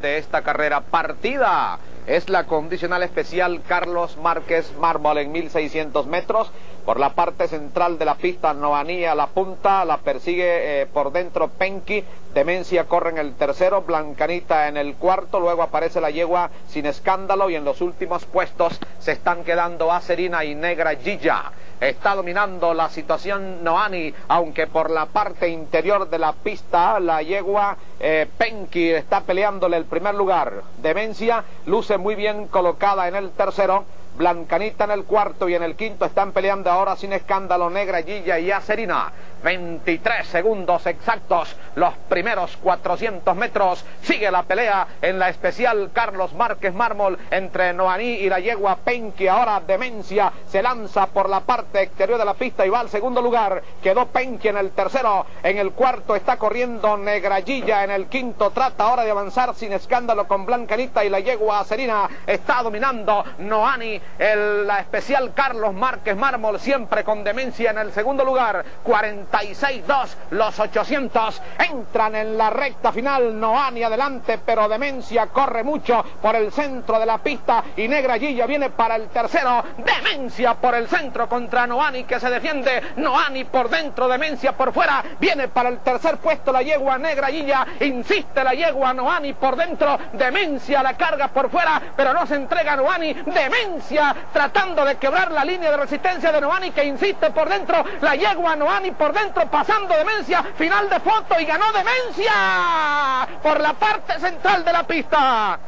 de esta carrera partida. Es la condicional especial Carlos Márquez Mármol en 1600 metros. Por la parte central de la pista Noanía la punta la persigue eh, por dentro Penki Demencia corre en el tercero Blancanita en el cuarto. Luego aparece la yegua sin escándalo y en los últimos puestos se están quedando Acerina y Negra Gilla Está dominando la situación Noani, aunque por la parte interior de la pista la yegua eh, Penki está peleándole el primer lugar. Demencia luce muy bien colocada en el tercero. Blancanita en el cuarto y en el quinto están peleando ahora sin escándalo Negra Gilla y Acerina. 23 segundos exactos, los primeros 400 metros. Sigue la pelea en la especial Carlos Márquez Mármol entre Noaní y la yegua Penki. Ahora Demencia se lanza por la parte exterior de la pista y va al segundo lugar. Quedó Penki en el tercero. En el cuarto está corriendo Negrayilla. En el quinto trata ahora de avanzar sin escándalo con Blancanita y la yegua Acerina. Está dominando Noani. El, la especial Carlos Márquez Mármol siempre con Demencia en el segundo lugar. 40 36-2, los 800 entran en la recta final, Noani adelante, pero Demencia corre mucho por el centro de la pista y Negra Gilla viene para el tercero, Demencia por el centro contra Noani que se defiende, Noani por dentro, Demencia por fuera, viene para el tercer puesto la yegua Negra Gilla, insiste la yegua Noani por dentro, Demencia la carga por fuera, pero no se entrega Noani, Demencia tratando de quebrar la línea de resistencia de Noani que insiste por dentro, la yegua Noani por dentro, pasando Demencia, final de foto y ganó Demencia por la parte central de la pista.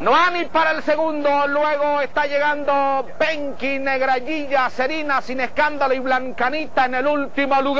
Noani para el segundo, luego está llegando Penki, Negrayilla, Serina sin escándalo y Blancanita en el último lugar.